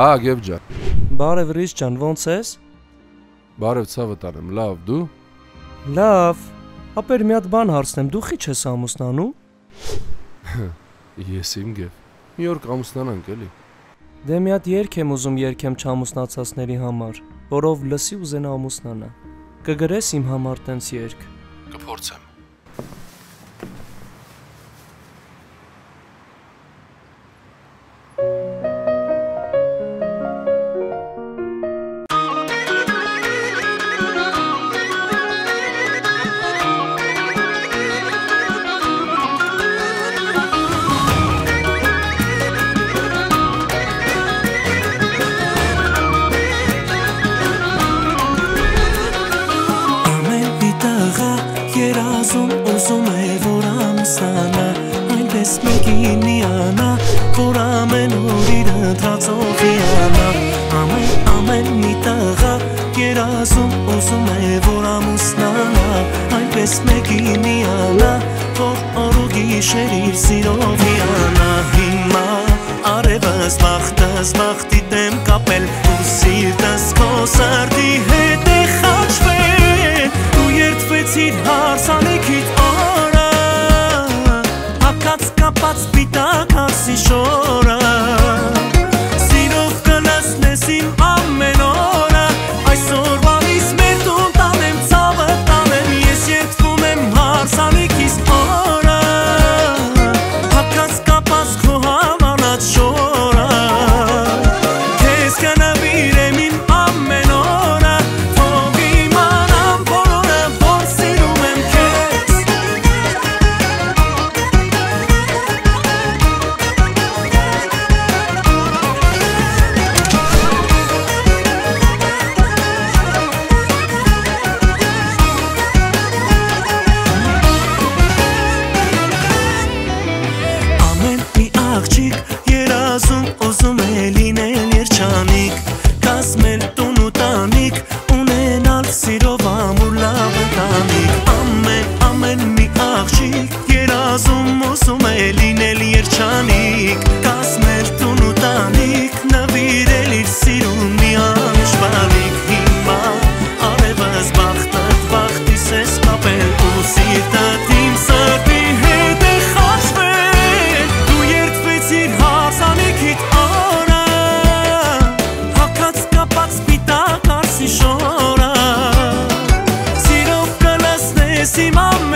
Հա, Գև ջան։ Բարև Ռիզ ջան, ո՞նց ես։ Բարև ցավը տանեմ, լավ, դու։ Լավ։ Ապեր մի հատ բան հարցնեմ, դու խիչ ես ամուսնանում։ Ես իմ Գև։ Մի օր կամուսնանանք էլի։ Դե մի հատ երգ եմ ուզում երգեմ չամուսնացածների համար, որով լսի ուզենա ամուսնանա։ Կգրես իմ համար տենց երգ։ Կփորձեմ։ երազում ուզում է որ ամուսանա Այնպես մեկին միանա որ ամեն օր իր ընտրածով իանա Ամեն ամեն մի տղա երազում ուզում է որ ամուսնանա Այնպես մեկին միանա որ օր ու գիշեր իր սիրով իանա Հիմա արևս բախտս բախտի desse momento.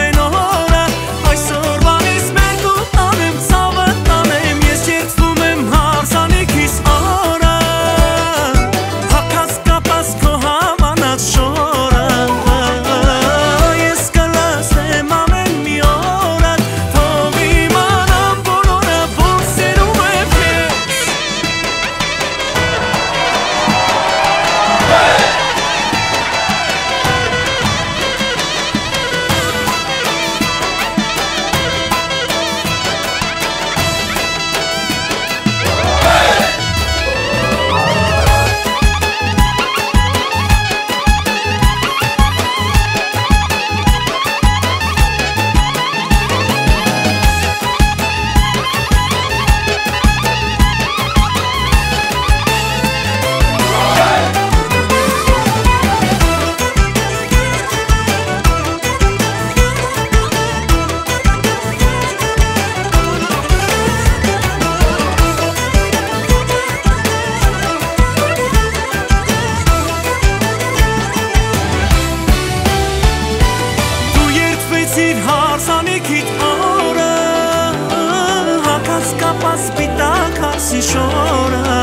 ասի շորա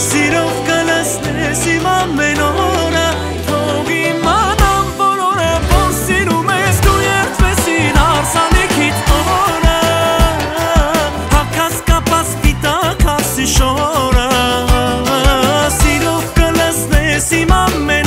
Սիրով կլսնես իմ ամեն օրա Թող իմանամ բոլորը Ոնց սիրում ես դու երդվեսին արսանիքիդ օրը Հակաս կապաս պիտակ ասի շորա Սիրով կլսնես իմ ամեն